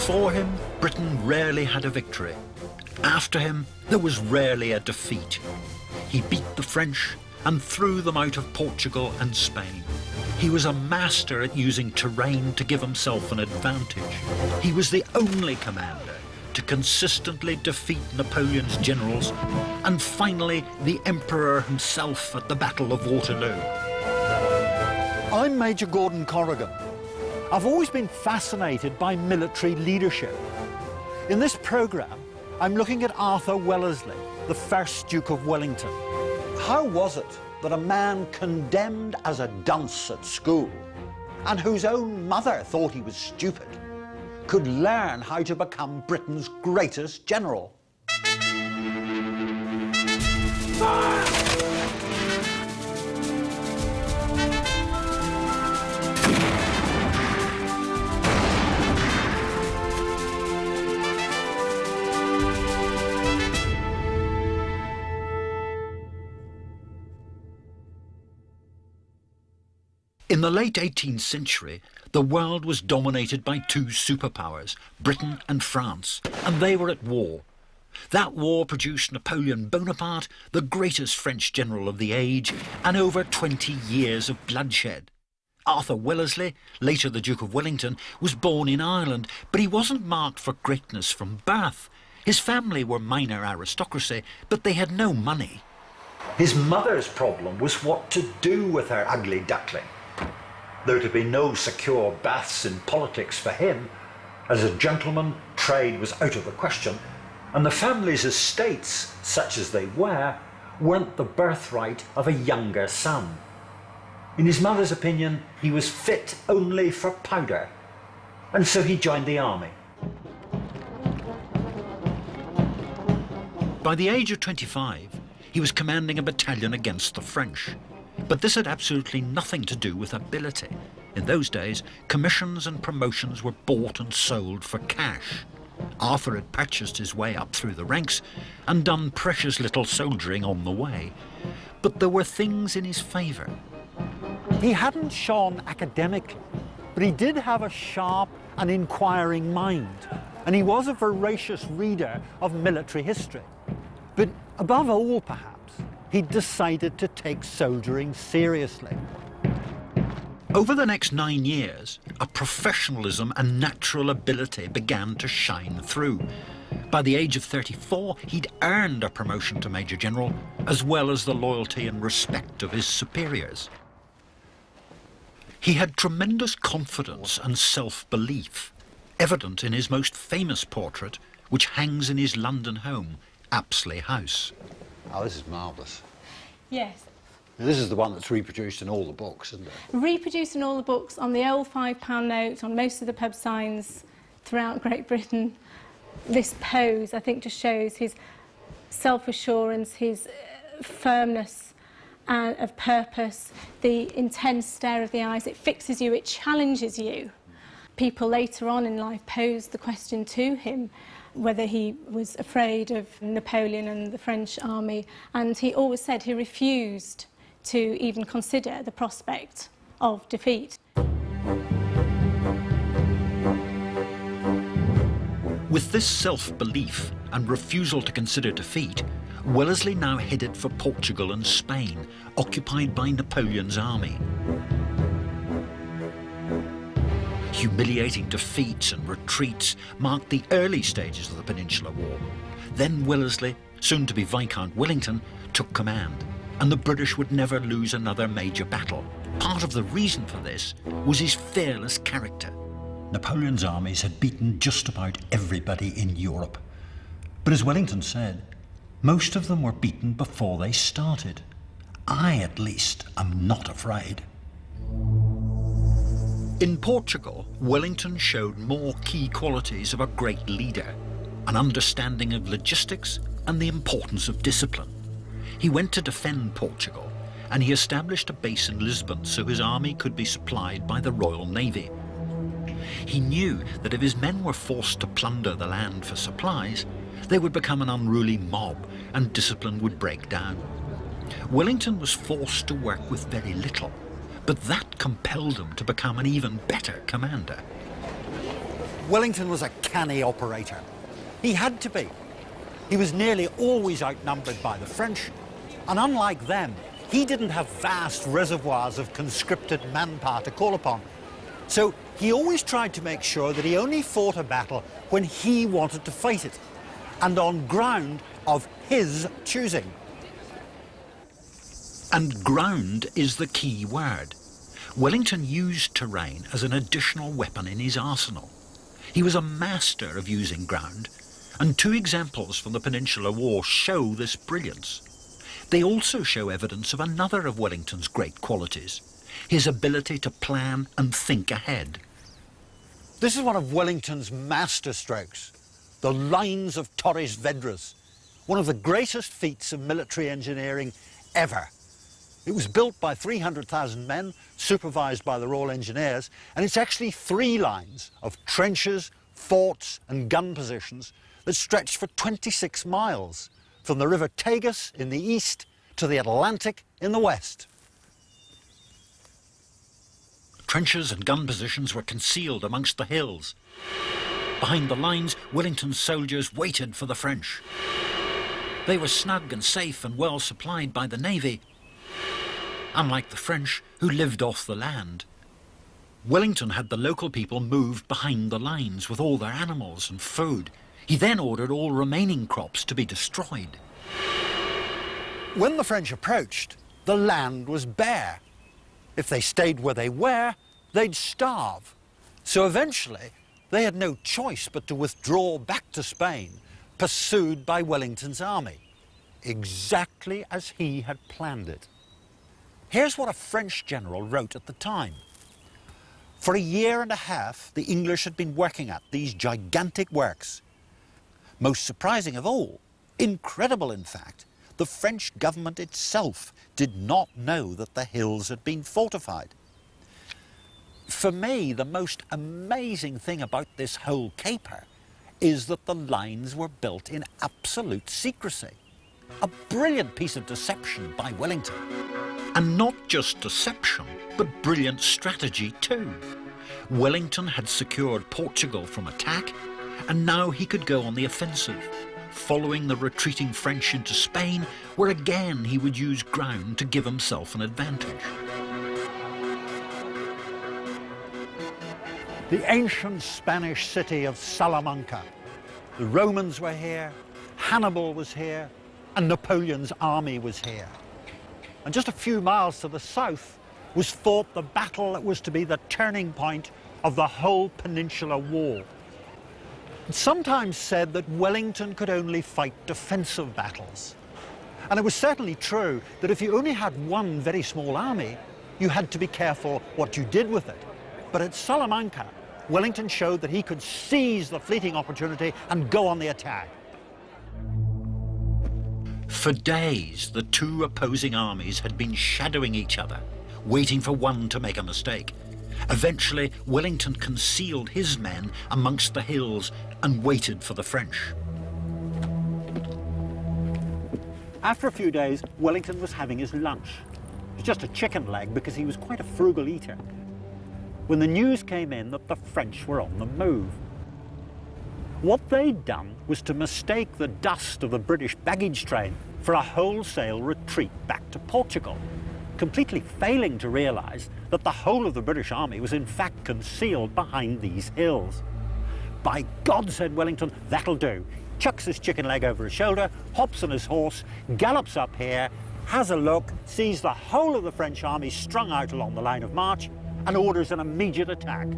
Before him, Britain rarely had a victory. After him, there was rarely a defeat. He beat the French and threw them out of Portugal and Spain. He was a master at using terrain to give himself an advantage. He was the only commander to consistently defeat Napoleon's generals and finally the Emperor himself at the Battle of Waterloo. I'm Major Gordon Corrigan. I've always been fascinated by military leadership. In this programme, I'm looking at Arthur Wellesley, the first Duke of Wellington. How was it that a man condemned as a dunce at school and whose own mother thought he was stupid could learn how to become Britain's greatest general? In the late 18th century, the world was dominated by two superpowers, Britain and France, and they were at war. That war produced Napoleon Bonaparte, the greatest French general of the age, and over 20 years of bloodshed. Arthur Wellesley, later the Duke of Wellington, was born in Ireland, but he wasn't marked for greatness from birth. His family were minor aristocracy, but they had no money. His mother's problem was what to do with her ugly duckling. There to be no secure baths in politics for him. As a gentleman, trade was out of the question, and the family's estates, such as they were, weren't the birthright of a younger son. In his mother's opinion, he was fit only for powder, and so he joined the army. By the age of 25, he was commanding a battalion against the French. But this had absolutely nothing to do with ability. In those days, commissions and promotions were bought and sold for cash. Arthur had purchased his way up through the ranks and done precious little soldiering on the way. But there were things in his favour. He hadn't shone academically, but he did have a sharp and inquiring mind, and he was a voracious reader of military history. But above all, perhaps, he decided to take soldiering seriously. Over the next nine years, a professionalism and natural ability began to shine through. By the age of 34, he'd earned a promotion to Major General, as well as the loyalty and respect of his superiors. He had tremendous confidence and self-belief, evident in his most famous portrait, which hangs in his London home, Apsley House. Oh, this is marvellous. Yes. This is the one that's reproduced in all the books, isn't it? Reproduced in all the books, on the old £5 note, on most of the pub signs throughout Great Britain. This pose, I think, just shows his self-assurance, his uh, firmness and of purpose, the intense stare of the eyes. It fixes you, it challenges you. People later on in life pose the question to him, whether he was afraid of Napoleon and the French army, and he always said he refused to even consider the prospect of defeat. With this self-belief and refusal to consider defeat, Wellesley now headed for Portugal and Spain, occupied by Napoleon's army. Humiliating defeats and retreats marked the early stages of the Peninsular War. Then Wellesley, soon to be Viscount Wellington, took command, and the British would never lose another major battle. Part of the reason for this was his fearless character. Napoleon's armies had beaten just about everybody in Europe. But as Wellington said, most of them were beaten before they started. I, at least, am not afraid. In Portugal, Wellington showed more key qualities of a great leader, an understanding of logistics and the importance of discipline. He went to defend Portugal, and he established a base in Lisbon so his army could be supplied by the Royal Navy. He knew that if his men were forced to plunder the land for supplies, they would become an unruly mob and discipline would break down. Wellington was forced to work with very little, but that compelled him to become an even better commander. Wellington was a canny operator. He had to be. He was nearly always outnumbered by the French, and unlike them, he didn't have vast reservoirs of conscripted manpower to call upon. So he always tried to make sure that he only fought a battle when he wanted to fight it, and on ground of his choosing. And ground is the key word. Wellington used terrain as an additional weapon in his arsenal. He was a master of using ground, and two examples from the Peninsular War show this brilliance. They also show evidence of another of Wellington's great qualities, his ability to plan and think ahead. This is one of Wellington's masterstrokes, the lines of Torres Vedras, one of the greatest feats of military engineering ever. It was built by 300,000 men, supervised by the Royal Engineers, and it's actually three lines of trenches, forts and gun positions that stretch for 26 miles, from the River Tagus in the east to the Atlantic in the west. Trenches and gun positions were concealed amongst the hills. Behind the lines, Wellington's soldiers waited for the French. They were snug and safe and well supplied by the navy, unlike the French who lived off the land. Wellington had the local people moved behind the lines with all their animals and food. He then ordered all remaining crops to be destroyed. When the French approached, the land was bare. If they stayed where they were, they'd starve. So eventually, they had no choice but to withdraw back to Spain, pursued by Wellington's army, exactly as he had planned it. Here's what a French general wrote at the time. For a year and a half, the English had been working at these gigantic works. Most surprising of all, incredible in fact, the French government itself did not know that the hills had been fortified. For me, the most amazing thing about this whole caper is that the lines were built in absolute secrecy. A brilliant piece of deception by Wellington. And not just deception, but brilliant strategy too. Wellington had secured Portugal from attack, and now he could go on the offensive, following the retreating French into Spain, where again he would use ground to give himself an advantage. The ancient Spanish city of Salamanca. The Romans were here, Hannibal was here, and Napoleon's army was here. And just a few miles to the south was fought the battle that was to be the turning point of the whole Peninsular War. It's sometimes said that Wellington could only fight defensive battles. And it was certainly true that if you only had one very small army, you had to be careful what you did with it. But at Salamanca, Wellington showed that he could seize the fleeting opportunity and go on the attack. For days, the two opposing armies had been shadowing each other, waiting for one to make a mistake. Eventually, Wellington concealed his men amongst the hills and waited for the French. After a few days, Wellington was having his lunch. It was just a chicken leg because he was quite a frugal eater. When the news came in that the French were on the move. What they'd done was to mistake the dust of the British baggage train for a wholesale retreat back to Portugal, completely failing to realise that the whole of the British army was in fact concealed behind these hills. By God, said Wellington, that'll do. Chucks his chicken leg over his shoulder, hops on his horse, gallops up here, has a look, sees the whole of the French army strung out along the line of march, and orders an immediate attack.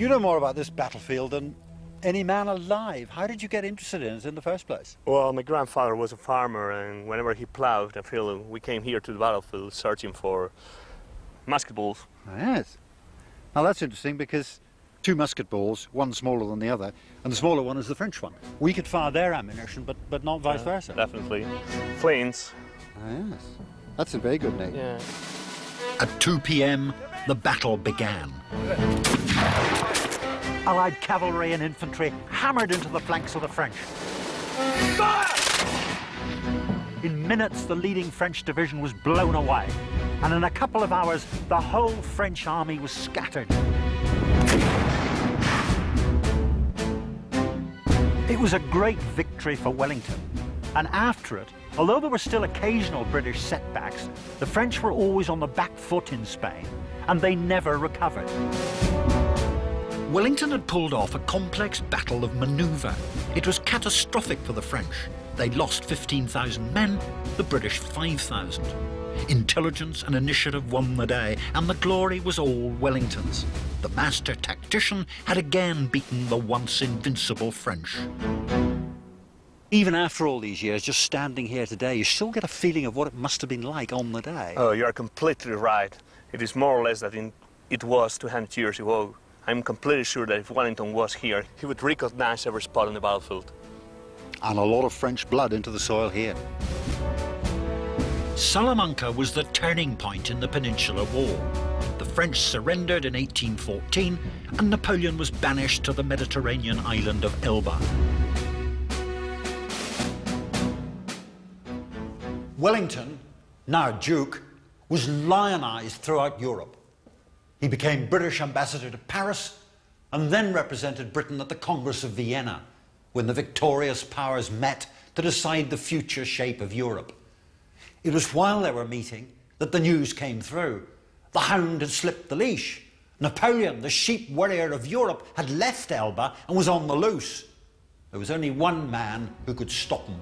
You know more about this battlefield than any man alive. How did you get interested in it in the first place? Well, my grandfather was a farmer, and whenever he plowed a field, we came here to the battlefield searching for musket balls. Yes. Now that's interesting because two musket balls, one smaller than the other, and the smaller one is the French one. We could fire their ammunition, but, but not vice versa. Definitely. Flames. Ah, yes. That's a very good name. Yeah. At 2 p.m., the battle began. Allied cavalry and infantry hammered into the flanks of the French. In minutes, the leading French division was blown away, and in a couple of hours, the whole French army was scattered. It was a great victory for Wellington, and after it, although there were still occasional British setbacks, the French were always on the back foot in Spain, and they never recovered. Wellington had pulled off a complex battle of manoeuvre. It was catastrophic for the French. They lost 15,000 men, the British 5,000. Intelligence and initiative won the day, and the glory was all Wellington's. The master tactician had again beaten the once invincible French. Even after all these years, just standing here today, you still get a feeling of what it must have been like on the day. Oh, you are completely right. It is more or less that in, it was 200 years ago. I'm completely sure that if Wellington was here, he would recognize every spot on the battlefield. And a lot of French blood into the soil here. Salamanca was the turning point in the Peninsular War. The French surrendered in 1814 and Napoleon was banished to the Mediterranean island of Elba. Wellington, now Duke, was lionized throughout Europe. He became British ambassador to Paris and then represented Britain at the Congress of Vienna when the victorious powers met to decide the future shape of Europe. It was while they were meeting that the news came through. The hound had slipped the leash. Napoleon, the sheep warrior of Europe, had left Elba and was on the loose. There was only one man who could stop him.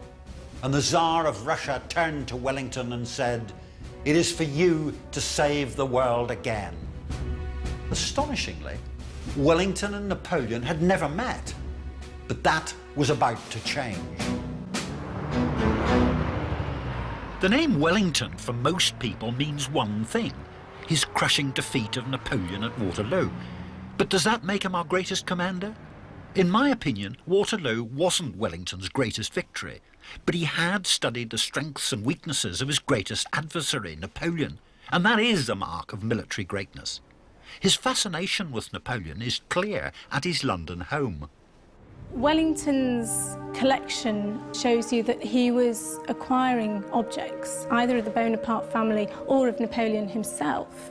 And the Tsar of Russia turned to Wellington and said, It is for you to save the world again. Astonishingly, Wellington and Napoleon had never met. But that was about to change. The name Wellington for most people means one thing his crushing defeat of Napoleon at Waterloo. But does that make him our greatest commander? In my opinion, Waterloo wasn't Wellington's greatest victory, but he had studied the strengths and weaknesses of his greatest adversary, Napoleon, and that is a mark of military greatness. His fascination with Napoleon is clear at his London home. Wellington's collection shows you that he was acquiring objects, either of the Bonaparte family or of Napoleon himself,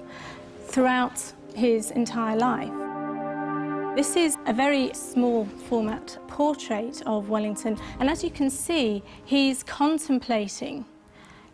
throughout his entire life. This is a very small format portrait of Wellington, and as you can see, he's contemplating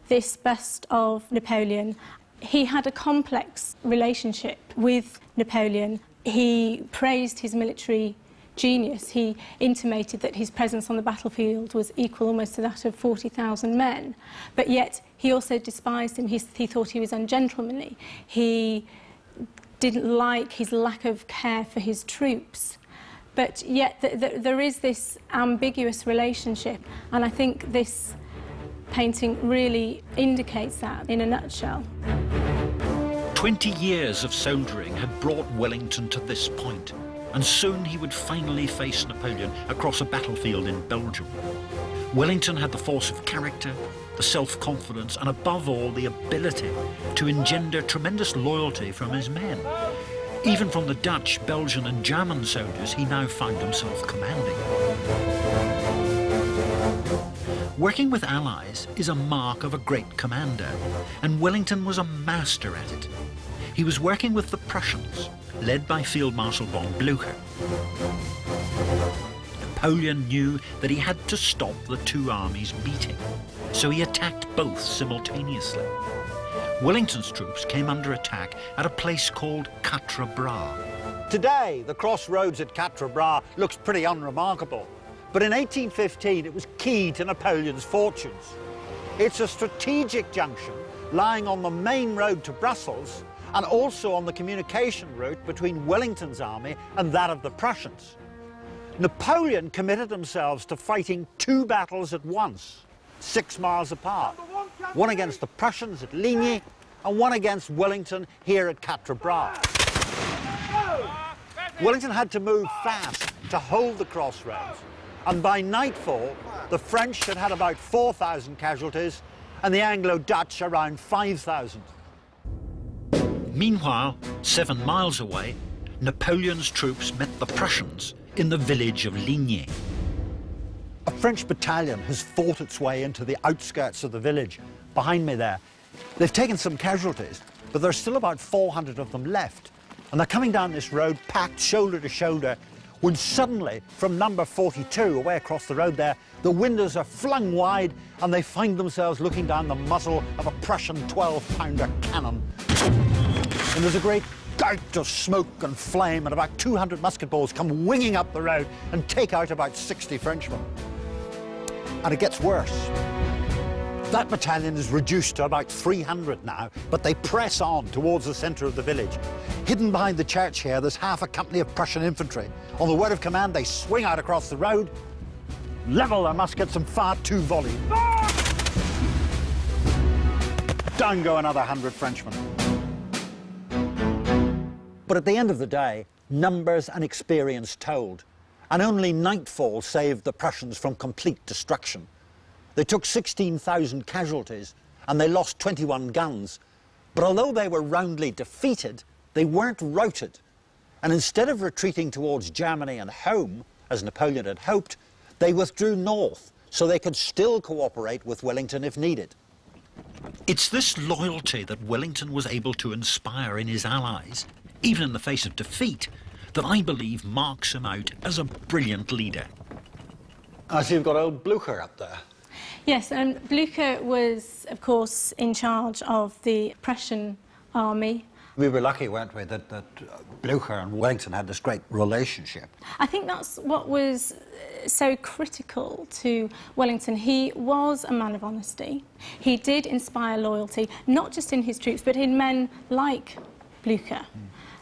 this bust of Napoleon. He had a complex relationship with Napoleon. He praised his military genius. He intimated that his presence on the battlefield was equal almost to that of 40,000 men. But yet he also despised him. He, he thought he was ungentlemanly. He didn't like his lack of care for his troops. But yet th th there is this ambiguous relationship, and I think this painting really indicates that in a nutshell. Twenty years of soldiering had brought Wellington to this point and soon he would finally face Napoleon across a battlefield in Belgium. Wellington had the force of character, the self-confidence, and above all, the ability to engender tremendous loyalty from his men. Even from the Dutch, Belgian and German soldiers he now found himself commanding. Working with allies is a mark of a great commander, and Wellington was a master at it. He was working with the Prussians, led by Field Marshal von Blücher. Napoleon knew that he had to stop the two armies meeting, so he attacked both simultaneously. Wellington's troops came under attack at a place called Quatre Bras. Today, the crossroads at Quatre Bras looks pretty unremarkable, but in 1815 it was key to Napoleon's fortunes. It's a strategic junction lying on the main road to Brussels and also on the communication route between Wellington's army and that of the Prussians. Napoleon committed themselves to fighting two battles at once, six miles apart, one against the Prussians at Ligny and one against Wellington here at Quatre Bras. Wellington had to move fast to hold the crossroads, and by nightfall, the French had had about 4,000 casualties and the Anglo-Dutch around 5,000. Meanwhile, seven miles away, Napoleon's troops met the Prussians in the village of Ligny. A French battalion has fought its way into the outskirts of the village, behind me there. They've taken some casualties, but there's still about 400 of them left. And they're coming down this road packed shoulder to shoulder when suddenly, from number 42, away across the road there, the windows are flung wide and they find themselves looking down the muzzle of a Prussian 12-pounder cannon. And there's a great gout of smoke and flame and about 200 musket balls come winging up the road and take out about 60 Frenchmen. And it gets worse. That battalion is reduced to about 300 now, but they press on towards the centre of the village. Hidden behind the church here, there's half a company of Prussian infantry. On the word of command, they swing out across the road, level their muskets and fire two volleys. Down go another hundred Frenchmen. But at the end of the day, numbers and experience told, and only nightfall saved the Prussians from complete destruction. They took 16,000 casualties and they lost 21 guns. But although they were roundly defeated, they weren't routed. And instead of retreating towards Germany and home, as Napoleon had hoped, they withdrew north so they could still cooperate with Wellington if needed. It's this loyalty that Wellington was able to inspire in his allies, even in the face of defeat, that I believe marks him out as a brilliant leader. I see you've got old Blucher up there. Yes, and Blucher was, of course, in charge of the Prussian army. We were lucky, weren't we, that, that Blucher and Wellington had this great relationship. I think that's what was so critical to Wellington. He was a man of honesty. He did inspire loyalty, not just in his troops, but in men like Blucher.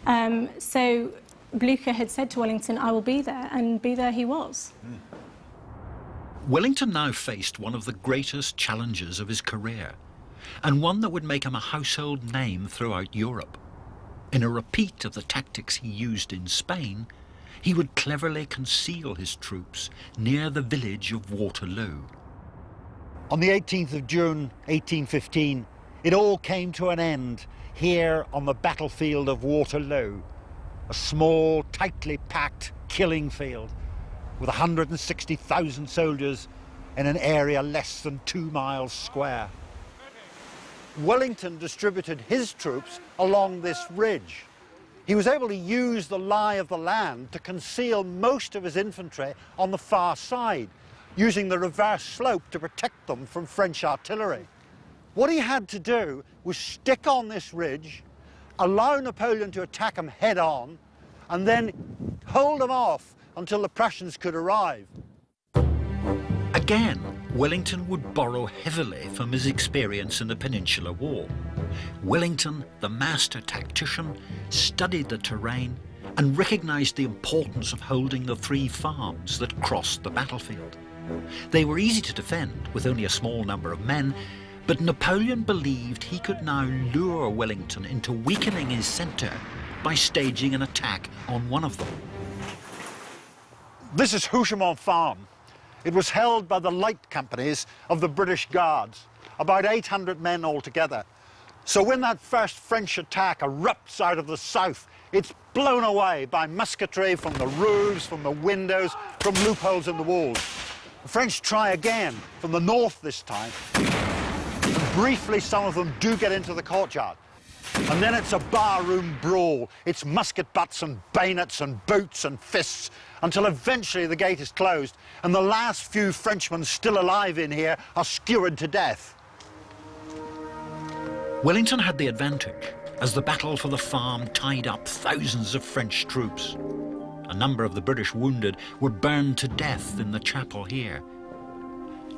Mm. Um, so Blucher had said to Wellington, I will be there, and be there he was. Mm. Wellington now faced one of the greatest challenges of his career, and one that would make him a household name throughout Europe. In a repeat of the tactics he used in Spain, he would cleverly conceal his troops near the village of Waterloo. On the 18th of June 1815, it all came to an end here on the battlefield of Waterloo, a small, tightly packed killing field with 160,000 soldiers in an area less than two miles square. Wellington distributed his troops along this ridge. He was able to use the lie of the land to conceal most of his infantry on the far side, using the reverse slope to protect them from French artillery. What he had to do was stick on this ridge, allow Napoleon to attack them head on, and then hold them off until the Prussians could arrive. Again, Wellington would borrow heavily from his experience in the Peninsular War. Wellington, the master tactician, studied the terrain and recognised the importance of holding the three farms that crossed the battlefield. They were easy to defend with only a small number of men, but Napoleon believed he could now lure Wellington into weakening his centre by staging an attack on one of them. This is Hougoumont Farm. It was held by the light companies of the British Guards, about 800 men altogether. So when that first French attack erupts out of the south, it's blown away by musketry from the roofs, from the windows, from loopholes in the walls. The French try again, from the north this time. Briefly, some of them do get into the courtyard. And then it's a barroom brawl. It's musket butts and bayonets and boots and fists until eventually the gate is closed and the last few Frenchmen still alive in here are skewered to death. Wellington had the advantage as the battle for the farm tied up thousands of French troops. A number of the British wounded were burned to death in the chapel here.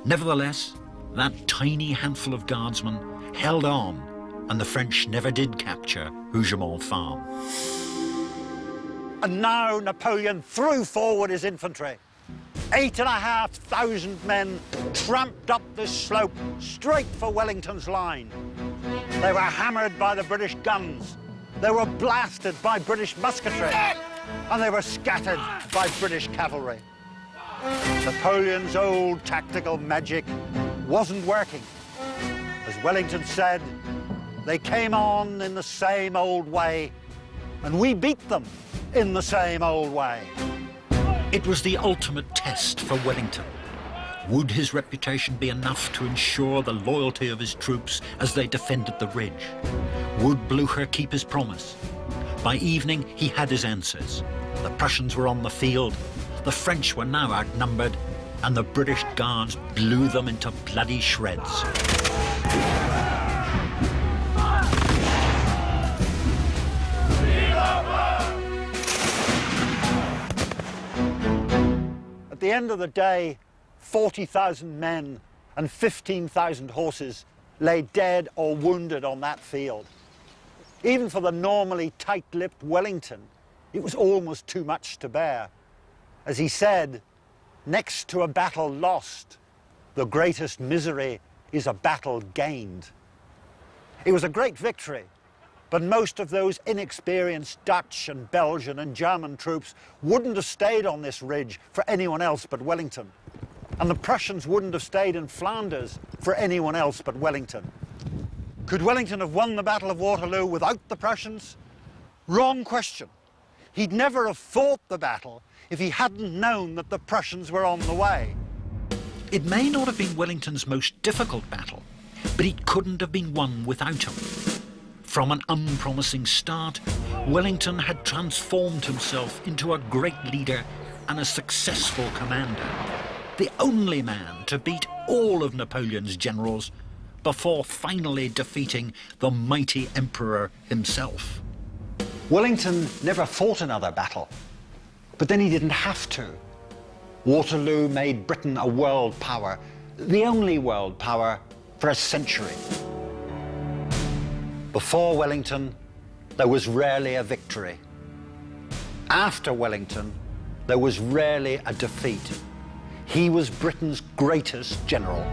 Nevertheless, that tiny handful of guardsmen held on and the French never did capture Hougoumont Farm. And now Napoleon threw forward his infantry. Eight and a half thousand men tramped up this slope straight for Wellington's line. They were hammered by the British guns. They were blasted by British musketry. And they were scattered by British cavalry. Napoleon's old tactical magic wasn't working. As Wellington said, they came on in the same old way, and we beat them in the same old way. It was the ultimate test for Wellington. Would his reputation be enough to ensure the loyalty of his troops as they defended the ridge? Would Blucher keep his promise? By evening, he had his answers. The Prussians were on the field, the French were now outnumbered, and the British Guards blew them into bloody shreds. At the end of the day, 40,000 men and 15,000 horses lay dead or wounded on that field. Even for the normally tight-lipped Wellington, it was almost too much to bear. As he said, next to a battle lost, the greatest misery is a battle gained. It was a great victory, but most of those inexperienced Dutch and Belgian and German troops wouldn't have stayed on this ridge for anyone else but Wellington. And the Prussians wouldn't have stayed in Flanders for anyone else but Wellington. Could Wellington have won the Battle of Waterloo without the Prussians? Wrong question. He'd never have fought the battle if he hadn't known that the Prussians were on the way. It may not have been Wellington's most difficult battle, but it couldn't have been won without him. From an unpromising start, Wellington had transformed himself into a great leader and a successful commander, the only man to beat all of Napoleon's generals before finally defeating the mighty emperor himself. Wellington never fought another battle, but then he didn't have to. Waterloo made Britain a world power, the only world power for a century. Before Wellington, there was rarely a victory. After Wellington, there was rarely a defeat. He was Britain's greatest general.